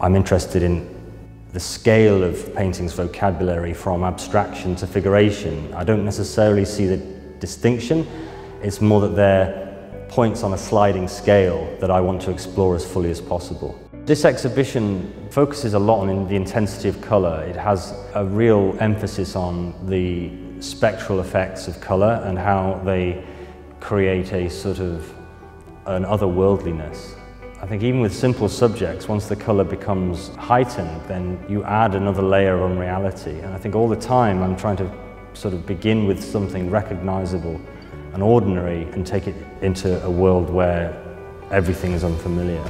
I'm interested in the scale of painting's vocabulary from abstraction to figuration. I don't necessarily see the distinction, it's more that they're points on a sliding scale that I want to explore as fully as possible. This exhibition focuses a lot on the intensity of colour. It has a real emphasis on the spectral effects of colour and how they create a sort of an otherworldliness. I think even with simple subjects, once the colour becomes heightened, then you add another layer of unreality. And I think all the time I'm trying to sort of begin with something recognisable and ordinary and take it into a world where everything is unfamiliar.